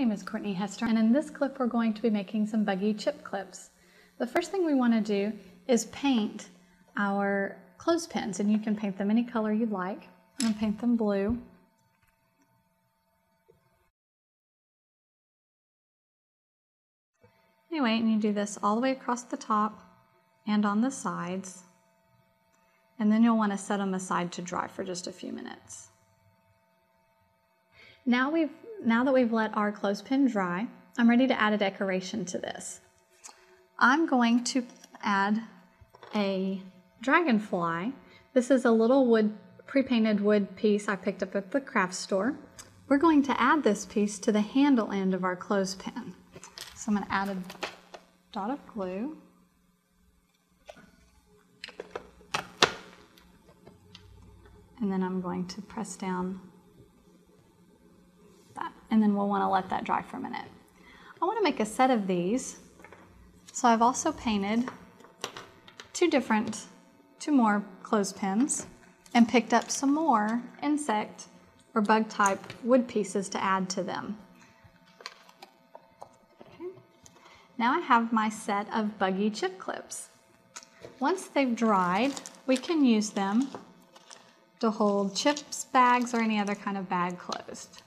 name is Courtney Hester and in this clip we're going to be making some buggy chip clips. The first thing we want to do is paint our clothespins and you can paint them any color you'd like. I'm going to paint them blue. Anyway, and you do this all the way across the top and on the sides. And then you'll want to set them aside to dry for just a few minutes. Now, we've, now that we've let our clothespin dry, I'm ready to add a decoration to this. I'm going to add a dragonfly. This is a little wood, pre-painted wood piece I picked up at the craft store. We're going to add this piece to the handle end of our clothespin. So I'm going to add a dot of glue. And then I'm going to press down. And then we'll want to let that dry for a minute. I want to make a set of these. So I've also painted two different, two more clothespins and picked up some more insect or bug type wood pieces to add to them. Okay. Now I have my set of buggy chip clips. Once they've dried, we can use them to hold chips bags or any other kind of bag closed.